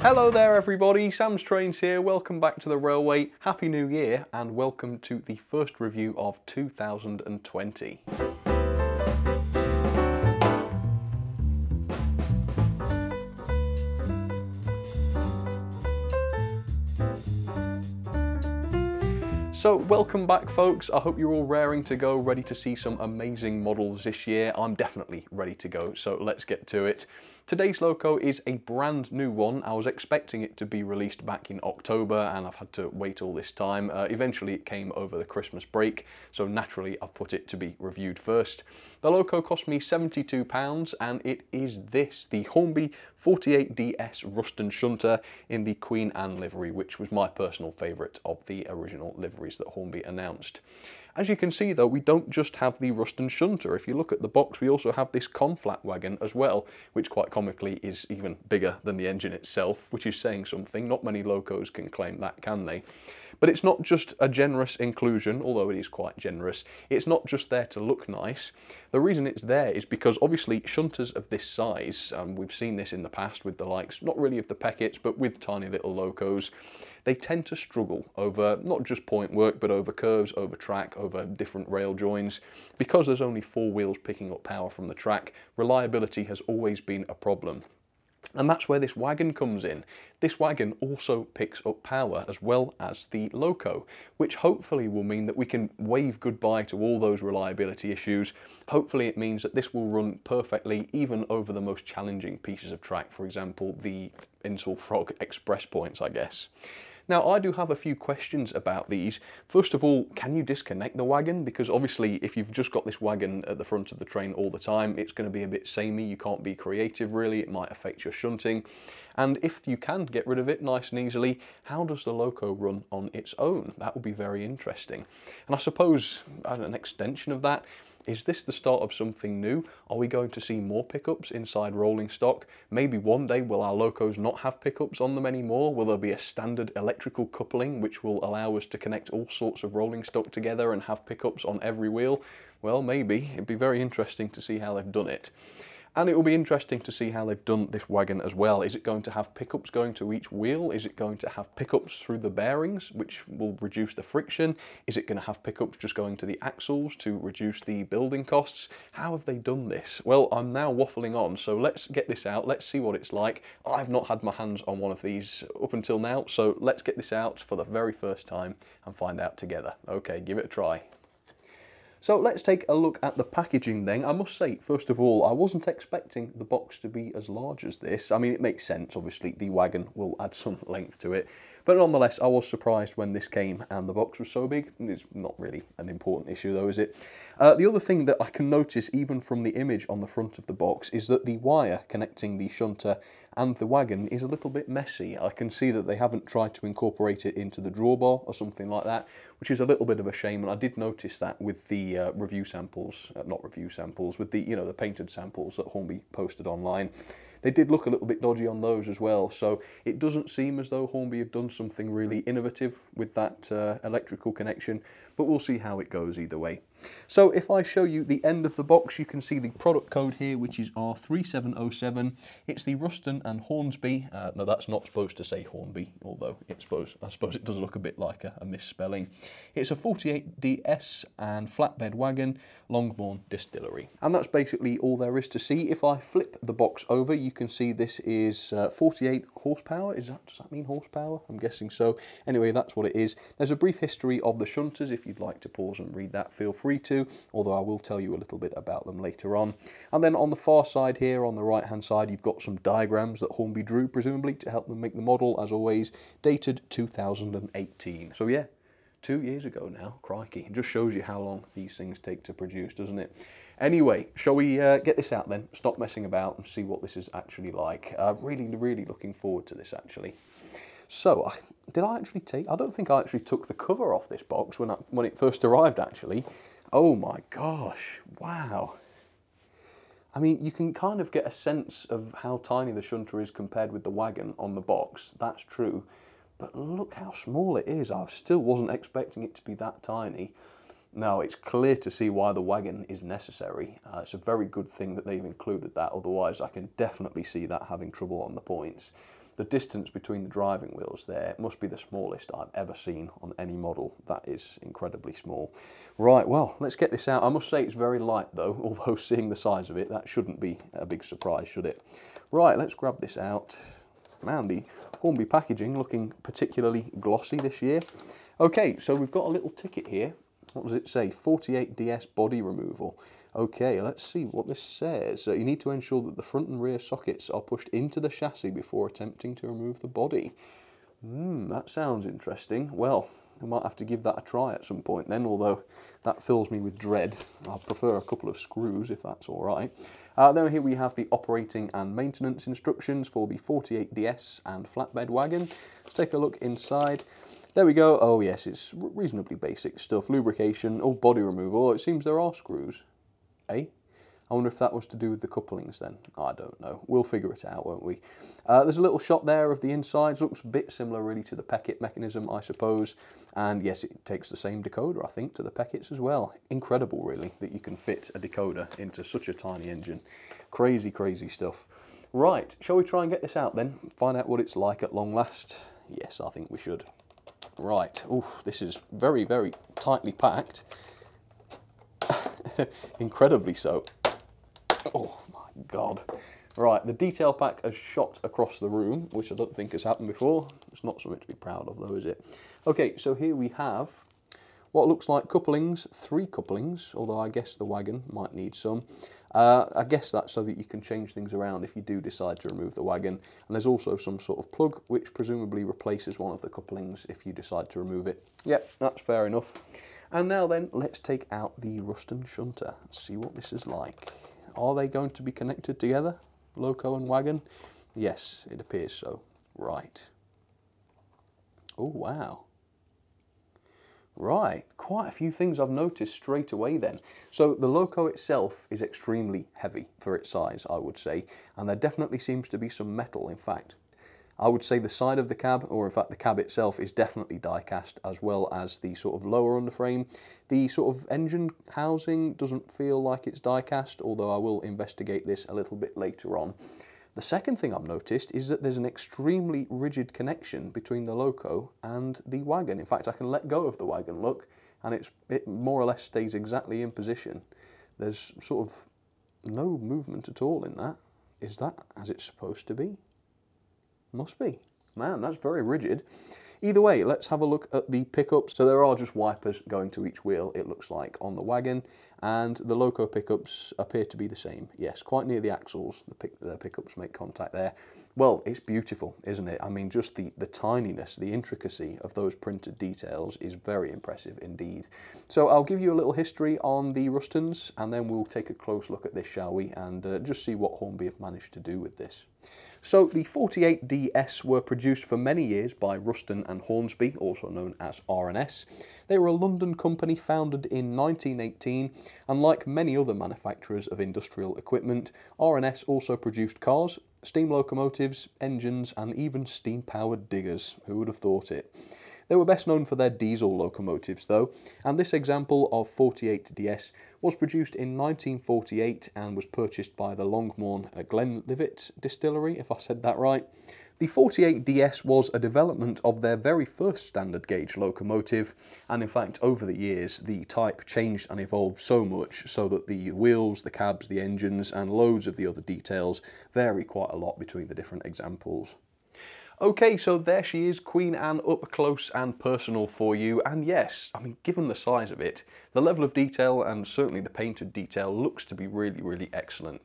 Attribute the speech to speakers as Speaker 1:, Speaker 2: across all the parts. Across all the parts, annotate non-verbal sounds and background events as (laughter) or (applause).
Speaker 1: Hello there everybody, Sam's Trains here, welcome back to the Railway, Happy New Year and welcome to the first review of 2020. So welcome back folks, I hope you're all raring to go, ready to see some amazing models this year. I'm definitely ready to go, so let's get to it. Today's loco is a brand new one. I was expecting it to be released back in October and I've had to wait all this time. Uh, eventually it came over the Christmas break, so naturally I've put it to be reviewed first. The loco cost me £72 and it is this, the Hornby 48DS Ruston Shunter in the Queen Anne livery, which was my personal favourite of the original liveries that Hornby announced. As you can see though, we don't just have the Ruston Shunter. If you look at the box, we also have this conflat wagon as well, which quite comically is even bigger than the engine itself, which is saying something. Not many locos can claim that, can they? But it's not just a generous inclusion, although it is quite generous. It's not just there to look nice. The reason it's there is because obviously shunters of this size, um, we've seen this in the past with the likes, not really of the Pecketts, but with tiny little locos, they tend to struggle over not just point work, but over curves, over track, over different rail joins. Because there's only four wheels picking up power from the track, reliability has always been a problem. And that's where this wagon comes in. This wagon also picks up power as well as the loco, which hopefully will mean that we can wave goodbye to all those reliability issues. Hopefully it means that this will run perfectly even over the most challenging pieces of track, for example, the Insulfrog express points, I guess. Now I do have a few questions about these. First of all, can you disconnect the wagon? Because obviously if you've just got this wagon at the front of the train all the time, it's going to be a bit samey, you can't be creative really, it might affect your shunting. And if you can get rid of it nice and easily, how does the loco run on its own? That would be very interesting. And I suppose an extension of that, is this the start of something new? Are we going to see more pickups inside rolling stock? Maybe one day will our locos not have pickups on them anymore? Will there be a standard electrical coupling which will allow us to connect all sorts of rolling stock together and have pickups on every wheel? Well, maybe. It'd be very interesting to see how they've done it. And it will be interesting to see how they've done this wagon as well. Is it going to have pickups going to each wheel? Is it going to have pickups through the bearings, which will reduce the friction? Is it going to have pickups just going to the axles to reduce the building costs? How have they done this? Well, I'm now waffling on, so let's get this out. Let's see what it's like. I've not had my hands on one of these up until now, so let's get this out for the very first time and find out together. Okay, give it a try. So let's take a look at the packaging then. I must say, first of all, I wasn't expecting the box to be as large as this. I mean, it makes sense, obviously, the wagon will add some length to it. But nonetheless, I was surprised when this came and the box was so big. It's not really an important issue though, is it? Uh, the other thing that I can notice, even from the image on the front of the box, is that the wire connecting the shunter and the wagon is a little bit messy. I can see that they haven't tried to incorporate it into the drawbar or something like that, which is a little bit of a shame. And I did notice that with the uh, review samples, uh, not review samples, with the you know the painted samples that Hornby posted online. They did look a little bit dodgy on those as well, so it doesn't seem as though Hornby have done something really innovative with that uh, electrical connection, but we'll see how it goes either way. So if I show you the end of the box, you can see the product code here, which is R3707. It's the Ruston and Hornsby. Uh, no, that's not supposed to say Hornby, although it's supposed, I suppose it does look a bit like a, a misspelling. It's a 48DS and flatbed wagon, Longmorn Distillery. And that's basically all there is to see. If I flip the box over, you can see this is uh, 48 horsepower. Is that, does that mean horsepower? I'm guessing so. Anyway, that's what it is. There's a brief history of the shunters. If you'd like to pause and read that, feel free to, although I will tell you a little bit about them later on. And then on the far side here, on the right hand side, you've got some diagrams that Hornby drew, presumably, to help them make the model, as always, dated 2018. So yeah, two years ago now, crikey. It just shows you how long these things take to produce, doesn't it? Anyway, shall we uh, get this out then? Stop messing about and see what this is actually like. Uh, really, really looking forward to this actually. So, I, did I actually take, I don't think I actually took the cover off this box when, I, when it first arrived actually. Oh my gosh, wow. I mean, you can kind of get a sense of how tiny the shunter is compared with the wagon on the box, that's true. But look how small it is. I still wasn't expecting it to be that tiny. Now, it's clear to see why the wagon is necessary. Uh, it's a very good thing that they've included that, otherwise I can definitely see that having trouble on the points. The distance between the driving wheels there must be the smallest I've ever seen on any model. That is incredibly small. Right, well, let's get this out. I must say it's very light though, (laughs) although seeing the size of it, that shouldn't be a big surprise, should it? Right, let's grab this out. Man, the Hornby packaging looking particularly glossy this year. Okay, so we've got a little ticket here. What does it say? 48DS body removal. Okay, let's see what this says. Uh, you need to ensure that the front and rear sockets are pushed into the chassis before attempting to remove the body. Hmm, that sounds interesting. Well, I might have to give that a try at some point then, although that fills me with dread. I prefer a couple of screws if that's all right. Uh, then here we have the operating and maintenance instructions for the 48DS and flatbed wagon. Let's take a look inside. There we go. Oh yes, it's reasonably basic stuff. Lubrication, oh body removal. It seems there are screws. Eh? I wonder if that was to do with the couplings then. I don't know. We'll figure it out, won't we? Uh, there's a little shot there of the insides. Looks a bit similar really to the Peckett mechanism, I suppose. And yes, it takes the same decoder, I think, to the Pecketts as well. Incredible, really, that you can fit a decoder into such a tiny engine. Crazy, crazy stuff. Right, shall we try and get this out then? Find out what it's like at long last? Yes, I think we should. Right, oh, this is very, very tightly packed. (laughs) Incredibly so. Oh my god. Right, the detail pack has shot across the room, which I don't think has happened before. It's not something to be proud of though, is it? Okay, so here we have what looks like couplings, three couplings, although I guess the wagon might need some. Uh, I guess that's so that you can change things around if you do decide to remove the wagon. And there's also some sort of plug which presumably replaces one of the couplings if you decide to remove it. Yep, that's fair enough. And now then, let's take out the Ruston shunter, see what this is like. Are they going to be connected together, loco and wagon? Yes, it appears so. Right. Oh, wow. Right, quite a few things I've noticed straight away then. So the Loco itself is extremely heavy for its size, I would say, and there definitely seems to be some metal, in fact. I would say the side of the cab, or in fact the cab itself, is definitely die-cast, as well as the sort of lower underframe. The sort of engine housing doesn't feel like it's die-cast, although I will investigate this a little bit later on. The second thing I've noticed is that there's an extremely rigid connection between the loco and the wagon. In fact, I can let go of the wagon, look, and it's, it more or less stays exactly in position. There's sort of no movement at all in that. Is that as it's supposed to be? Must be. Man, that's very rigid. Either way, let's have a look at the pickups. So there are just wipers going to each wheel, it looks like, on the wagon, and the Loco pickups appear to be the same. Yes, quite near the axles, the, pick, the pickups make contact there. Well, it's beautiful, isn't it? I mean, just the, the tininess, the intricacy of those printed details is very impressive indeed. So I'll give you a little history on the Rustons, and then we'll take a close look at this, shall we, and uh, just see what Hornby have managed to do with this. So the 48DS were produced for many years by Ruston and Hornsby, also known as R&S. They were a London company founded in 1918 and like many other manufacturers of industrial equipment, R&S also produced cars, steam locomotives, engines and even steam-powered diggers. Who would have thought it? They were best known for their diesel locomotives though, and this example of 48DS was produced in 1948 and was purchased by the Longmorn Glenlivet distillery, if I said that right. The 48DS was a development of their very first standard gauge locomotive, and in fact, over the years, the type changed and evolved so much so that the wheels, the cabs, the engines, and loads of the other details vary quite a lot between the different examples. Okay, so there she is, Queen Anne up close and personal for you. And yes, I mean, given the size of it, the level of detail and certainly the painted detail looks to be really, really excellent.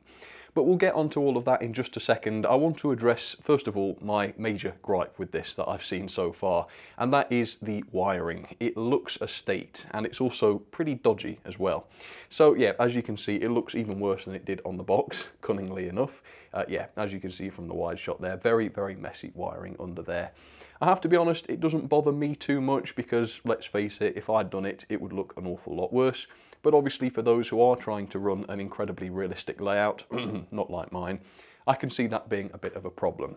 Speaker 1: But we'll get onto all of that in just a second. I want to address, first of all, my major gripe with this that I've seen so far, and that is the wiring. It looks a state, and it's also pretty dodgy as well. So yeah, as you can see, it looks even worse than it did on the box, (laughs) cunningly enough. Uh, yeah, as you can see from the wide shot there, very, very messy wiring under there. I have to be honest, it doesn't bother me too much because, let's face it, if I'd done it, it would look an awful lot worse. But obviously for those who are trying to run an incredibly realistic layout, (clears throat) not like mine, I can see that being a bit of a problem.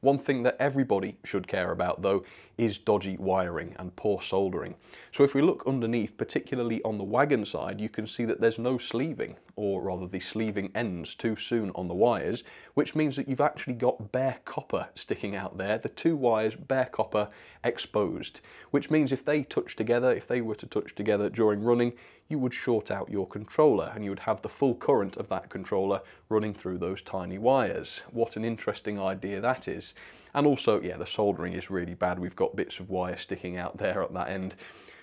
Speaker 1: One thing that everybody should care about though is dodgy wiring and poor soldering. So if we look underneath, particularly on the wagon side, you can see that there's no sleeving, or rather the sleeving ends too soon on the wires, which means that you've actually got bare copper sticking out there, the two wires bare copper exposed, which means if they touch together, if they were to touch together during running, you would short out your controller and you would have the full current of that controller running through those tiny wires. What an interesting idea that is. And also, yeah, the soldering is really bad. We've got bits of wire sticking out there at that end.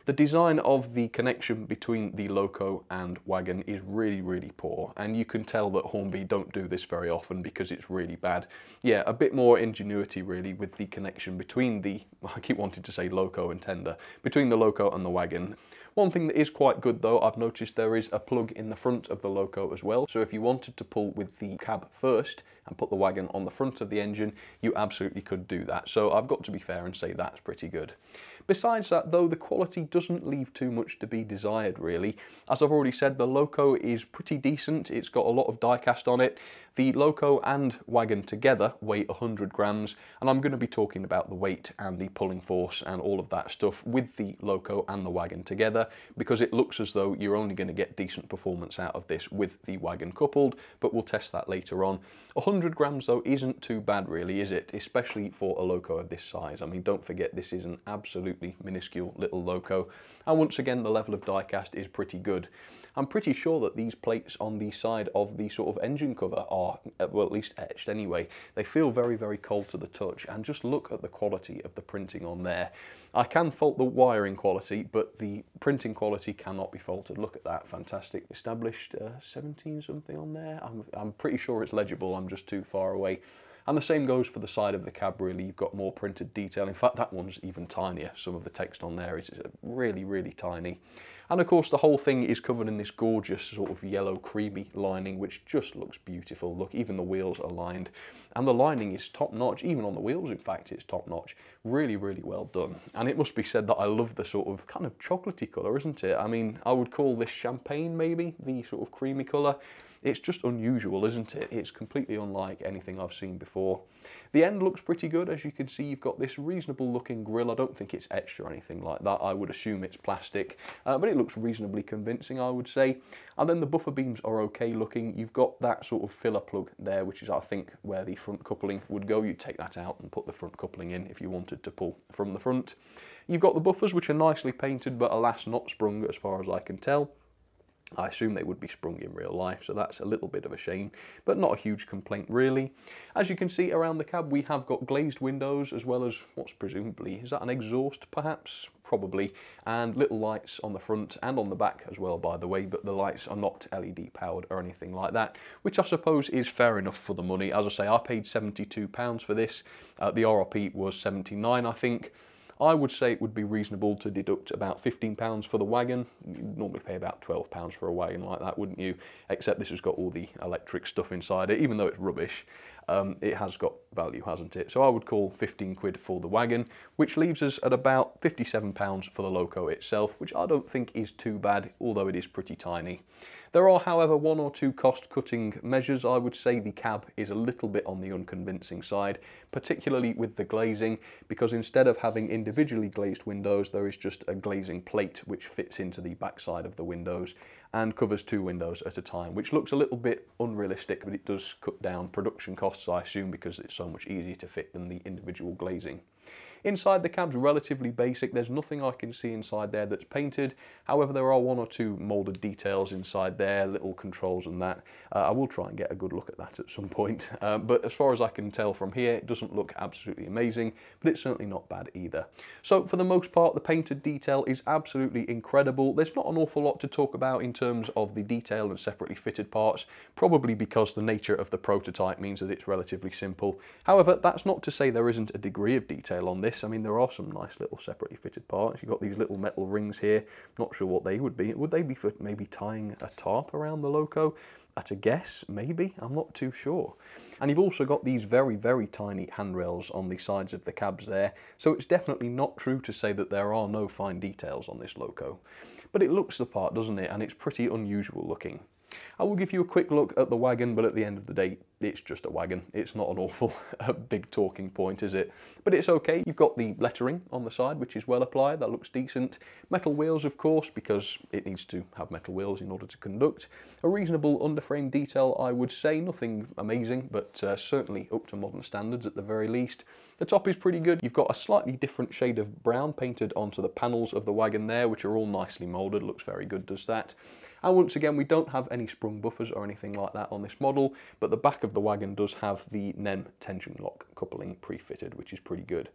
Speaker 1: The design of the connection between the loco and wagon is really, really poor, and you can tell that Hornby don't do this very often because it's really bad. Yeah, a bit more ingenuity really with the connection between the, (laughs) I keep wanting to say loco and tender, between the loco and the wagon. One thing that is quite good though, I've noticed there is a plug in the front of the loco as well. So if you wanted to pull with the cab first and put the wagon on the front of the engine, you absolutely could do that. So I've got to be fair and say that's pretty good. Besides that though, the quality doesn't leave too much to be desired really. As I've already said, the Loco is pretty decent. It's got a lot of diecast on it. The Loco and wagon together weigh 100 grams, and I'm going to be talking about the weight and the pulling force and all of that stuff with the Loco and the wagon together, because it looks as though you're only going to get decent performance out of this with the wagon coupled, but we'll test that later on. 100 grams though isn't too bad really, is it? Especially for a Loco of this size. I mean, don't forget this is an absolutely minuscule little Loco, and once again the level of diecast is pretty good. I'm pretty sure that these plates on the side of the sort of engine cover are, uh, well at least etched anyway. They feel very, very cold to the touch and just look at the quality of the printing on there. I can fault the wiring quality, but the printing quality cannot be faulted. Look at that, fantastic. Established uh, 17 something on there. I'm, I'm pretty sure it's legible, I'm just too far away. And the same goes for the side of the cab really, you've got more printed detail. In fact, that one's even tinier. Some of the text on there is really, really tiny. And of course the whole thing is covered in this gorgeous sort of yellow creamy lining which just looks beautiful. Look, even the wheels are lined and the lining is top notch, even on the wheels in fact it's top notch. Really, really well done. And it must be said that I love the sort of kind of chocolatey colour, isn't it? I mean, I would call this champagne maybe, the sort of creamy colour. It's just unusual, isn't it? It's completely unlike anything I've seen before. The end looks pretty good. As you can see, you've got this reasonable looking grill. I don't think it's etched or anything like that. I would assume it's plastic, uh, but it looks reasonably convincing, I would say. And then the buffer beams are okay looking. You've got that sort of filler plug there, which is, I think, where the front coupling would go. You'd take that out and put the front coupling in if you wanted to pull from the front. You've got the buffers, which are nicely painted, but alas, not sprung as far as I can tell. I assume they would be sprung in real life, so that's a little bit of a shame, but not a huge complaint really. As you can see around the cab, we have got glazed windows as well as what's presumably, is that an exhaust perhaps? Probably, and little lights on the front and on the back as well, by the way, but the lights are not LED powered or anything like that, which I suppose is fair enough for the money. As I say, I paid £72 for this. Uh, the RRP was 79 I think. I would say it would be reasonable to deduct about £15 for the wagon. You'd normally pay about £12 for a wagon like that, wouldn't you? Except this has got all the electric stuff inside it, even though it's rubbish. Um, it has got value, hasn't it? So I would call 15 quid for the wagon, which leaves us at about £57 for the Loco itself, which I don't think is too bad, although it is pretty tiny. There are, however, one or two cost-cutting measures. I would say the cab is a little bit on the unconvincing side, particularly with the glazing, because instead of having individually glazed windows, there is just a glazing plate which fits into the backside of the windows and covers two windows at a time, which looks a little bit unrealistic, but it does cut down production costs, I assume, because it's so much easier to fit than the individual glazing. Inside the cab's relatively basic, there's nothing I can see inside there that's painted, however there are one or two moulded details inside there, little controls and that. Uh, I will try and get a good look at that at some point, (laughs) uh, but as far as I can tell from here, it doesn't look absolutely amazing, but it's certainly not bad either. So for the most part, the painted detail is absolutely incredible. There's not an awful lot to talk about in terms of the detail and separately fitted parts, probably because the nature of the prototype means that it's relatively simple. However, that's not to say there isn't a degree of detail on this this. I mean, there are some nice little separately fitted parts. You've got these little metal rings here. Not sure what they would be. Would they be for maybe tying a tarp around the loco? at a guess, maybe, I'm not too sure. And you've also got these very, very tiny handrails on the sides of the cabs there, so it's definitely not true to say that there are no fine details on this loco. But it looks the part, doesn't it? And it's pretty unusual looking. I will give you a quick look at the wagon, but at the end of the day, it's just a wagon. It's not an awful (laughs) big talking point, is it? But it's okay. You've got the lettering on the side, which is well applied. That looks decent. Metal wheels, of course, because it needs to have metal wheels in order to conduct. A reasonable underframe detail, I would say. Nothing amazing, but uh, certainly up to modern standards at the very least. The top is pretty good. You've got a slightly different shade of brown painted onto the panels of the wagon there, which are all nicely moulded. Looks very good, does that. And once again, we don't have any sprung buffers or anything like that on this model, but the back of the wagon does have the NEM tension lock coupling pre-fitted, which is pretty good.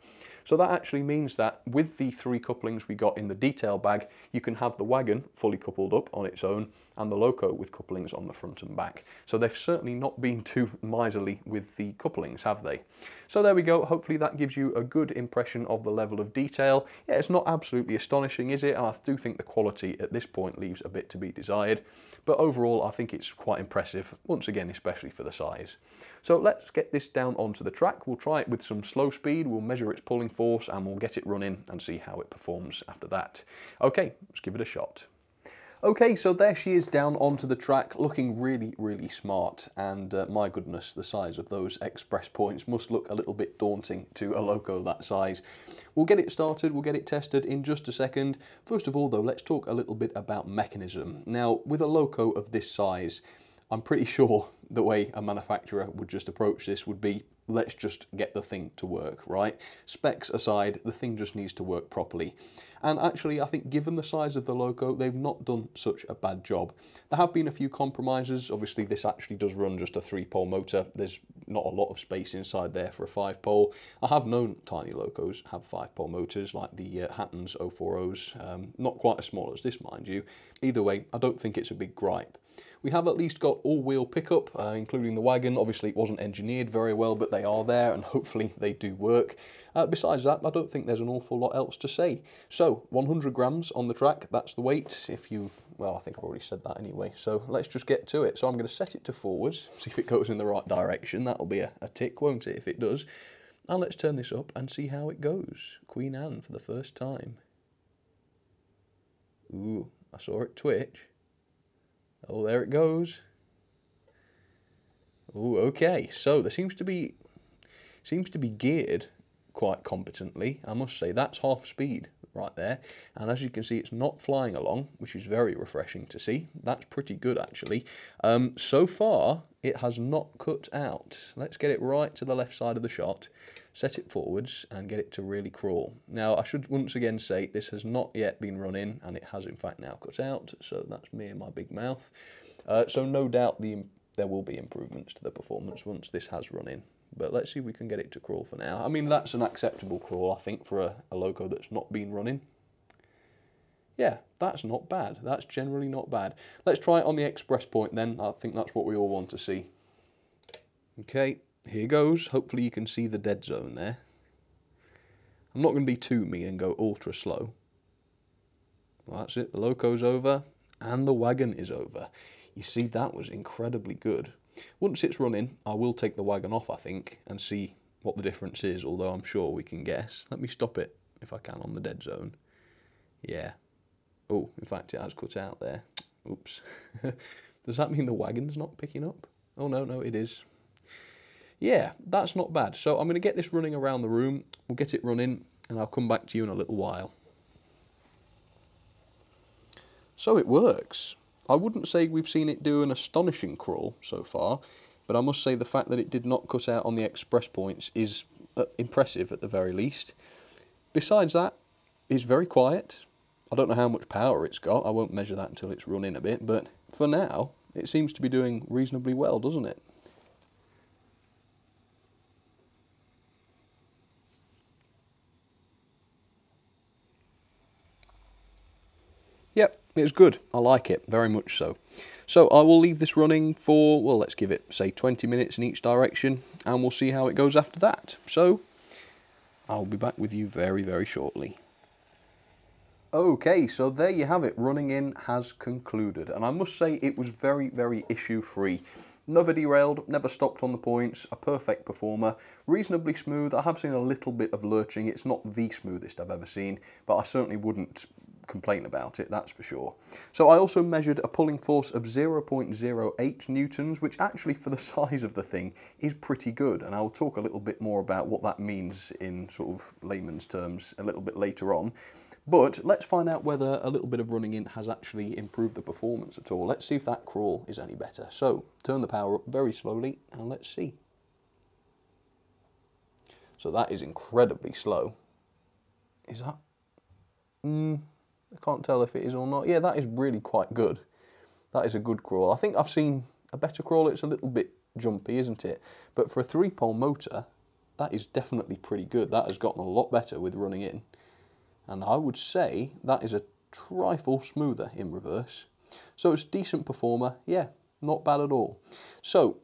Speaker 1: So that actually means that with the three couplings we got in the detail bag, you can have the wagon fully coupled up on its own and the loco with couplings on the front and back. So they've certainly not been (laughs) too miserly with the couplings, have they? So there we go. Hopefully that gives you a good impression of the level of detail. Yeah, it's not absolutely astonishing, is it? And I do think the quality at this point leaves a bit to be desired. But overall, I think it's quite impressive, once again, especially for the size. So let's get this down onto the track. We'll try it with some slow speed, we'll measure its pulling force, and we'll get it running and see how it performs after that. Okay, let's give it a shot. Okay, so there she is down onto the track, looking really, really smart. And uh, my goodness, the size of those express points must look a little bit daunting to a loco that size. We'll get it started, we'll get it tested in just a second. First of all, though, let's talk a little bit about mechanism. Now, with a loco of this size, I'm pretty sure the way a manufacturer would just approach this would be let's just get the thing to work, right? Specs aside, the thing just needs to work properly. And actually, I think given the size of the loco, they've not done such a bad job. There have been a few compromises. Obviously, this actually does run just a three-pole motor. There's not a lot of space inside there for a five-pole. I have known tiny locos have five-pole motors, like the uh, Hattons 040s. Um, not quite as small as this, mind you. Either way, I don't think it's a big gripe. We have at least got all-wheel pickup, uh, including the wagon. Obviously, it wasn't engineered very well, but they are there, and hopefully they do work. Uh, besides that, I don't think there's an awful lot else to say. So, 100 grams on the track, that's the weight. If you, well, I think I've already said that anyway. So let's just get to it. So I'm going to set it to forwards, (laughs) see if it goes in the right direction. That'll be a, a tick, won't it, if it does. And let's turn this up and see how it goes. Queen Anne for the first time. Ooh, I saw it twitch. Oh, there it goes. Oh, okay. So there seems to be seems to be geared quite competently. I must say that's half speed right there. And as you can see, it's not flying along, which is very refreshing to see. That's pretty good actually. Um, so far, it has not cut out. Let's get it right to the left side of the shot, set it forwards and get it to really crawl. Now, I should once again say this has not yet been run in and it has in fact now cut out. So that's me and my big mouth. Uh, so no doubt the there will be improvements to the performance once this has run in. But let's see if we can get it to crawl for now. I mean, that's an acceptable crawl, I think, for a, a loco that's not been running. Yeah, that's not bad. That's generally not bad. Let's try it on the express point then. I think that's what we all want to see. Okay, here goes. Hopefully you can see the dead zone there. I'm not going to be too mean and go ultra slow. Well, that's it. The loco's over and the wagon is over. You see, that was incredibly good. Once it's running, I will take the wagon off, I think, and see what the difference is, although I'm sure we can guess. Let me stop it, if I can, on the dead zone. Yeah. Oh, in fact, it has cut out there. Oops. (laughs) Does that mean the wagon's not picking up? Oh, no, no, it is. Yeah, that's not bad. So I'm going to get this running around the room. We'll get it running, and I'll come back to you in a little while. So it works. I wouldn't say we've seen it do an astonishing crawl so far, but I must say the fact that it did not cut out on the express points is uh, impressive at the very least. Besides that, it's very quiet. I don't know how much power it's got, I won't measure that until it's run in a bit, but for now, it seems to be doing reasonably well, doesn't it? Yep, it's good. I like it, very much so. So I will leave this running for, well, let's give it, say, 20 minutes in each direction, and we'll see how it goes after that. So I'll be back with you very, very shortly. Okay, so there you have it. Running in has concluded, and I must say it was very, very issue free. Never derailed, never stopped on the points, a perfect performer, reasonably smooth. I have seen a little bit of lurching. It's not the smoothest I've ever seen, but I certainly wouldn't complain about it, that's for sure. So I also measured a pulling force of 0.08 newtons, which actually for the (laughs) size of the thing is pretty good. And I'll talk a little bit more about what that means in sort of layman's terms a little bit later on. But let's find out whether a little bit of running in has actually improved the performance at all. Let's see if that crawl is any better. So turn the power up very slowly and let's see. So that is incredibly slow. Is that? Mm, I can't tell if it is or not. Yeah, that is really quite good. That is a good crawl. I think I've seen a better crawl. It's a little bit jumpy, isn't it? But for a three-pole motor, that is definitely pretty good. That has gotten a lot better with running in and I would say that is a trifle smoother in reverse. So it's decent performer, yeah, not bad at all. So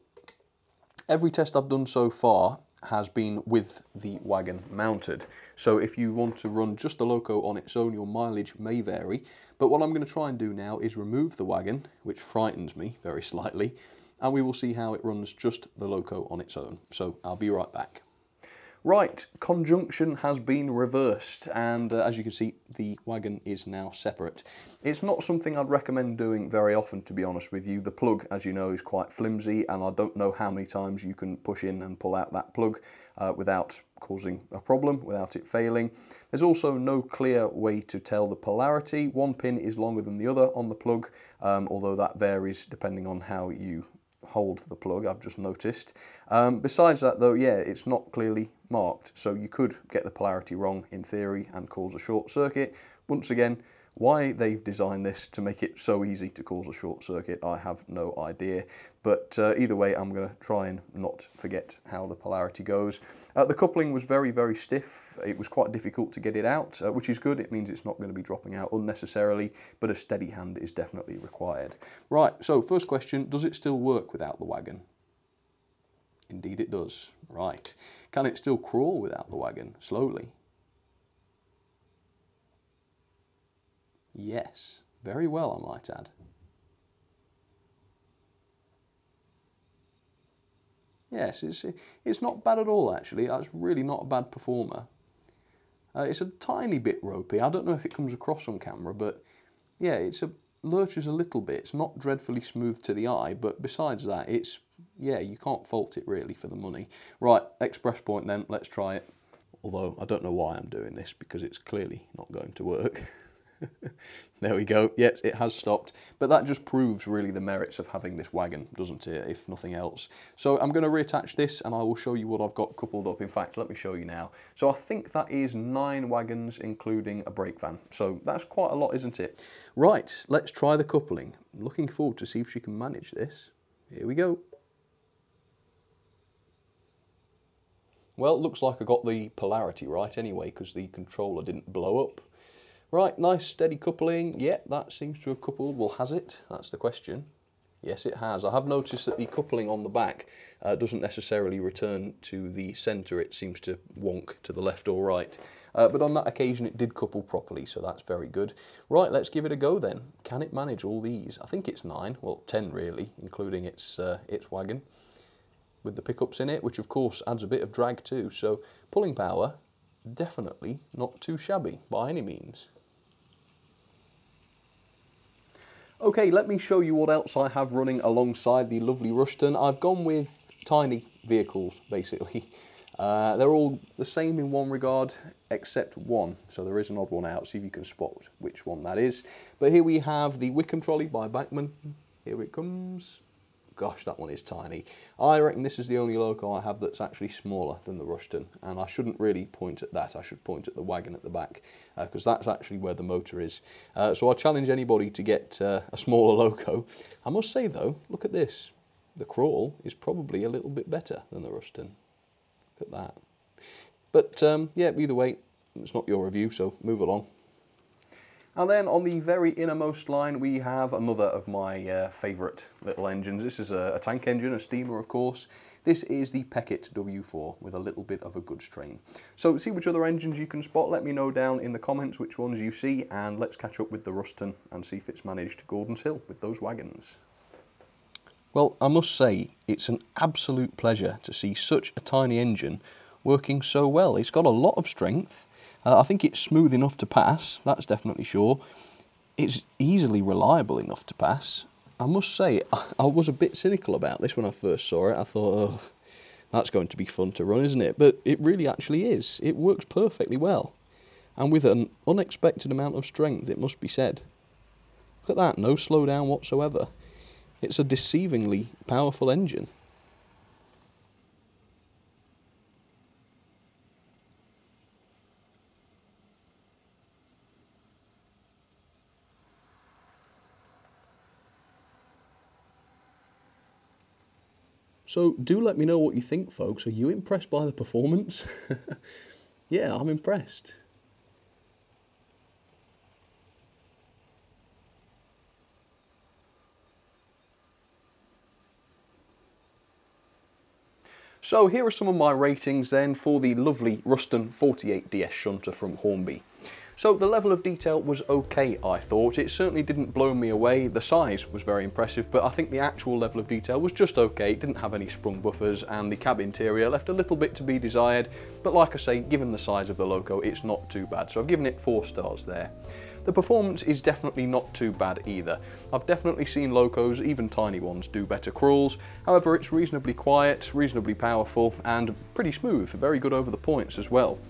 Speaker 1: every test I've done so far has been with the wagon mounted. So if you want to run just the Loco on its own, your mileage may vary. But what I'm going to try and do now is remove the wagon, which frightens me very slightly, and we will see how it runs just the Loco on its own. So I'll be right back. Right, conjunction has been reversed and uh, as you can see the wagon is now separate. It's not something I'd recommend doing very often to be honest with you. The plug as you know is quite flimsy and I don't know how many times you can push in and pull out that plug uh, without causing a problem, without it failing. There's also no clear way to tell the polarity. One pin is longer than the other on the plug, um, although that varies depending on how you hold the plug, I've just noticed. Um, besides that though, yeah, it's not clearly marked, so you could get the polarity wrong in theory and cause a short circuit. Once again, why they've designed this to make it so easy to cause a short circuit, I have no idea. But uh, either way, I'm going to try and not forget how the polarity goes. Uh, the coupling was very, very stiff. It was quite difficult to get it out, uh, which is good. It means it's not going to be dropping out unnecessarily, but a steady hand is definitely required. Right, so first question, does it still work without the wagon? Indeed it does. Right. Can it still crawl without the wagon, slowly? Yes, very well, I might add. Yes, it's, it's not bad at all, actually. It's really not a bad performer. Uh, it's a tiny bit ropey. I don't know if it comes across on camera, but yeah, it's a lurches a little bit. It's not dreadfully smooth to the eye, but besides that, it's, yeah, you can't fault it really for the money. Right, express point then, let's try it. Although I don't know why I'm doing this because it's clearly not going to work. (laughs) (laughs) there we go. Yes, it has stopped. But that just proves really the merits of having this wagon, doesn't it, if nothing else. So I'm going to reattach this and I will show you what I've got coupled up. In fact, let me show you now. So I think that is nine wagons, including a brake van. So that's quite a lot, isn't it? Right, let's try the coupling. I'm looking forward to see if she can manage this. Here we go. Well, looks like I got the polarity right anyway, because the controller didn't blow up. Right, nice steady coupling. Yeah, that seems to have coupled. Well, has it? That's the question. Yes, it has. I have noticed that the coupling on the back uh, doesn't necessarily return to the centre. It seems to wonk to the left or right. Uh, but on that occasion, it did couple properly, so that's very good. Right, let's give it a go then. Can it manage all these? I think it's nine, well, ten really, including its, uh, its wagon with the pickups in it, which of course adds a bit of drag too. So pulling power, definitely not too shabby by any means. Okay, let me show you what else I have running alongside the lovely Rushton. I've gone with tiny vehicles, basically. (laughs) Uh, they're all the same in one regard, except one. So there is an odd one out. See if you can spot which one that is. But here we have the Wickham trolley by Bachmann. Here it comes gosh, that one is tiny. I reckon this is the only loco I have that's actually smaller than the Rushton, and I shouldn't really point at that. I should point at the wagon at the back, because uh, that's actually where the motor is. Uh, so I challenge anybody to get uh, a smaller loco. I must say though, look at this. The crawl is probably a little bit better than the Rushton. Look at that. But um, yeah, either way, it's not your review, so move along. And then on the very innermost line, we have another of my uh, favourite little engines. This is a, a, tank engine, a steamer, of course. This is the Peckett W4 with a little bit of a goods train. So see which other engines you can spot. Let me know down in the comments which ones you see, and let's catch up with the Ruston and see if it's managed Gordon's Hill with those wagons. Well, I must say, it's an absolute pleasure to see such a tiny engine working so well. It's got a lot of strength, uh, I think it's smooth enough to pass, that's definitely sure. It's easily reliable enough to pass. I must say, (laughs) I was a bit cynical about this when I first saw it. I thought, oh, that's going to be fun to run, isn't it? But it really actually is. It works perfectly well. And with an unexpected amount of strength, it must be said. Look at that, no slowdown whatsoever. It's a deceivingly powerful engine. So do let me know what you think, folks. Are you impressed by the performance? (laughs) yeah, I'm impressed. So here are some of my ratings then for the lovely Ruston 48DS shunter from Hornby. So the level of detail was okay, I thought. It certainly didn't blow me away. The size was very impressive, but I think the actual level of detail was just okay. It didn't have any sprung buffers, and the cab interior left a little bit to be desired. But like I say, given the size of the loco, it's not too bad. So I've given it four stars there. The performance is definitely not too bad either. I've definitely seen locos, even tiny ones, do better crawls. However, it's reasonably quiet, reasonably powerful, and pretty smooth, very good over the points as well.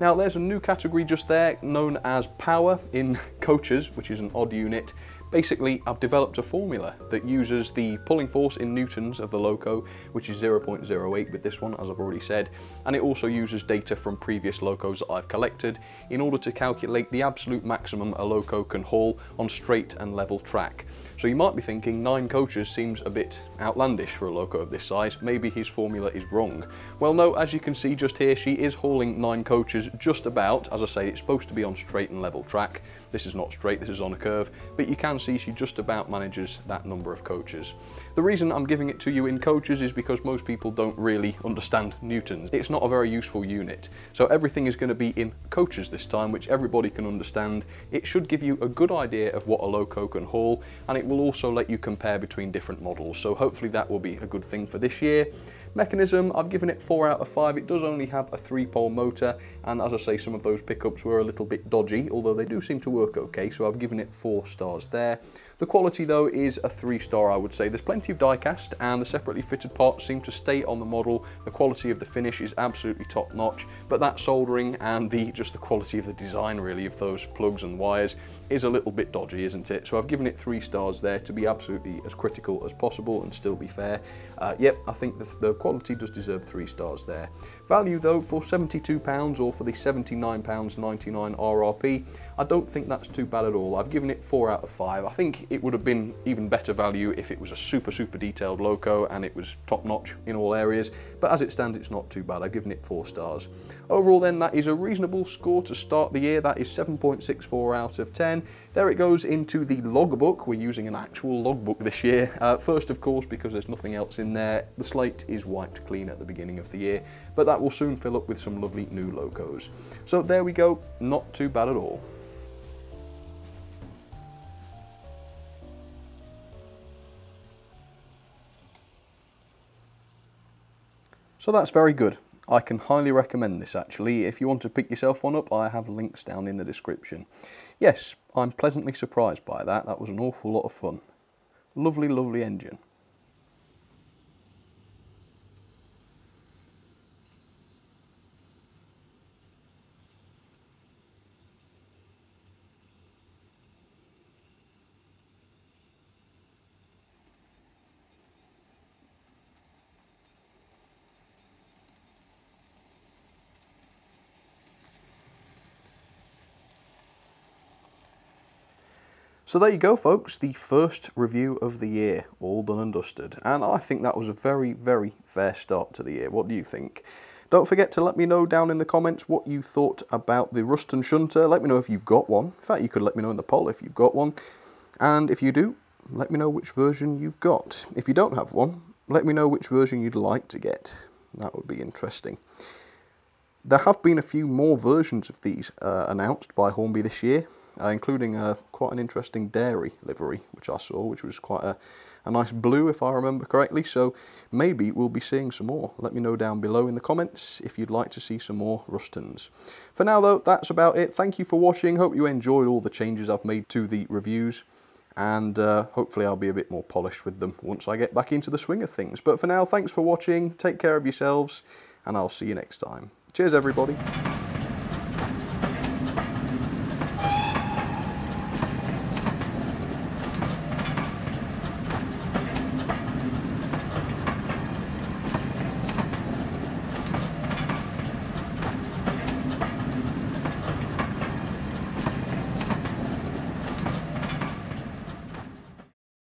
Speaker 1: Now there's a new category just there known as power in coaches, which is an odd unit. Basically, I've developed a formula that uses the pulling force in newtons of the loco, which is 0.08 with this one, as I've already said, and it also uses data from previous locos that I've collected in order to calculate the absolute maximum a loco can haul on straight and level track. So you might be thinking nine coaches seems a bit outlandish for a loco of this size, maybe his formula is wrong. Well no, as you can see just here, she is hauling nine coaches just about, as I say, it's supposed to be on straight and level track. This is not straight, this is on a curve, but you can see she just about manages that number of coaches. The reason I'm giving it to you in coaches is because most people don't really understand newtons. It's not a very useful unit. So everything is going to be in coaches this time, which everybody can understand. It should give you a good idea of what a loco can haul, and it will also let you compare between different models. So hopefully that will be a good thing for this year. Mechanism, I've given it 4 out of 5. It does only have a 3-pole motor, and as I say, some of those pickups were a little bit dodgy, although they do seem to work okay, so I've given it 4 stars there. The quality though is a 3 star I would say. There's plenty of die cast and the separately fitted parts seem to stay on the model. The quality of the finish is absolutely top notch, but that soldering and the just the quality of the design really of those plugs and wires is a little bit dodgy, isn't it? So I've given it 3 stars there to be absolutely as critical as possible and still be fair. Uh, yep, I think the, the quality does deserve 3 stars there. Value though, for £72 or for the £79.99 RRP, I don't think that's too bad at all. I've given it 4 out of 5. I think it would have been even better value if it was a super, super detailed loco and it was top notch in all areas, but as it stands, it's not too bad. I've given it 4 stars. Overall then, that is a reasonable score to start the year. That is 7.64 out of 10. There it goes into the logbook. We're using an actual logbook this year. Uh, first, of course, because there's nothing else in there, the slate is wiped clean at the beginning of the year, but that will soon fill up with some lovely new locos. So there we go, not too bad at all. So that's very good. I can highly recommend this actually. If you want to pick yourself one up, I have links down in the description. Yes, I'm pleasantly surprised by that. That was an awful lot of fun. Lovely, lovely engine. So there you go folks, the first review of the year, all done and dusted. And I think that was a very, very fair start to the year. What do you think? Don't forget to let me know down in the comments what you thought about the Ruston Shunter. Let me know if you've got one. In fact, you could let me know in the poll if you've got one. And if you do, let me know which version you've got. If you don't have one, let me know which version you'd like to get. That would be interesting. There have been a few more versions of these uh, announced by Hornby this year, uh, including uh, quite an interesting dairy livery, which I saw, which was quite a, a nice blue if I remember correctly, so maybe we'll be seeing some more. Let me know down below in the comments if you'd like to see some more Rustons. For now though, that's about it. Thank you for watching, hope you enjoyed all the changes I've made to the reviews and uh, hopefully I'll be a bit more polished with them once I get back into the swing of things. But for now, thanks for watching, take care of yourselves, and I'll see you next time. Cheers everybody.